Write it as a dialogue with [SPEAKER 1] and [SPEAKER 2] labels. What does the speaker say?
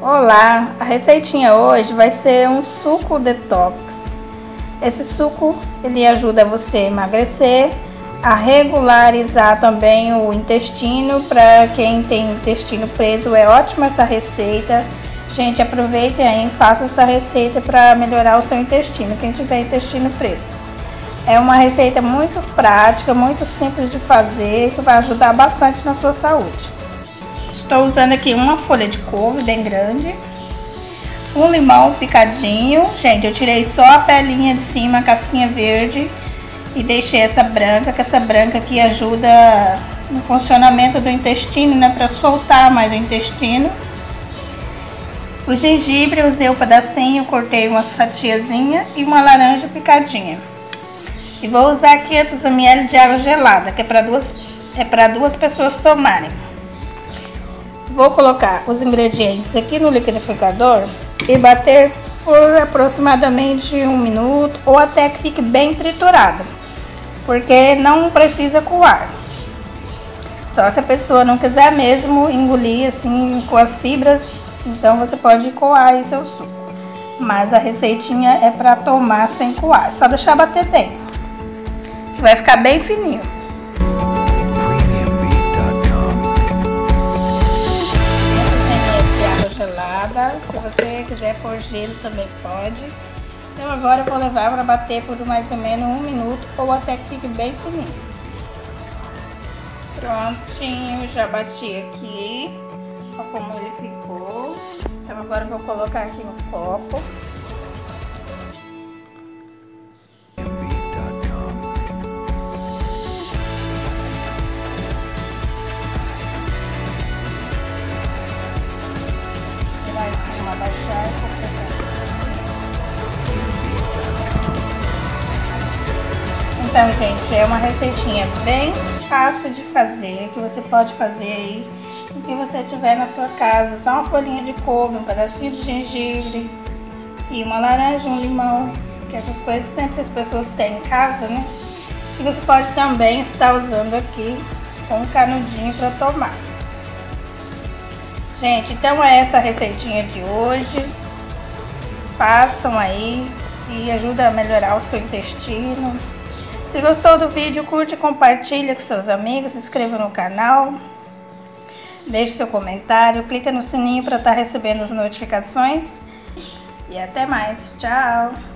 [SPEAKER 1] Olá, a receitinha hoje vai ser um suco detox. Esse suco ele ajuda você a emagrecer, a regularizar também o intestino. Para quem tem intestino preso, é ótima essa receita. Gente, aproveitem aí, faça essa receita para melhorar o seu intestino, quem tiver intestino preso. É uma receita muito prática, muito simples de fazer, que vai ajudar bastante na sua saúde. Estou usando aqui uma folha de couve bem grande, um limão picadinho. Gente, eu tirei só a pelinha de cima, a casquinha verde e deixei essa branca, que essa branca aqui ajuda no funcionamento do intestino, né, para soltar mais o intestino. O gengibre usei o um pedacinho, cortei umas fatiazinhas e uma laranja picadinha. E vou usar 500 ml de água gelada, que é para duas, é duas pessoas tomarem. Vou colocar os ingredientes aqui no liquidificador e bater por aproximadamente um minuto ou até que fique bem triturado, porque não precisa coar. Só se a pessoa não quiser mesmo engolir assim com as fibras, então você pode coar aí seu suco. Mas a receitinha é para tomar sem coar, só deixar bater bem. Vai ficar bem fininho. Quiser pôr gelo também pode. Então agora eu vou levar para bater por mais ou menos um minuto ou até que fique bem fininho. Prontinho, já bati aqui. Olha como ele ficou. Então agora eu vou colocar aqui no copo. Então, gente, é uma receitinha bem fácil de fazer, que você pode fazer aí o que você tiver na sua casa. Só uma folhinha de couve, um pedacinho de gengibre e uma laranja, um limão, que essas coisas sempre as pessoas têm em casa, né? E você pode também estar usando aqui com um canudinho para tomar. Gente, então é essa receitinha de hoje. Façam aí e ajuda a melhorar o seu intestino. Se gostou do vídeo, curte, compartilha com seus amigos, se inscreva no canal. Deixe seu comentário, clica no sininho para estar recebendo as notificações. E até mais. Tchau!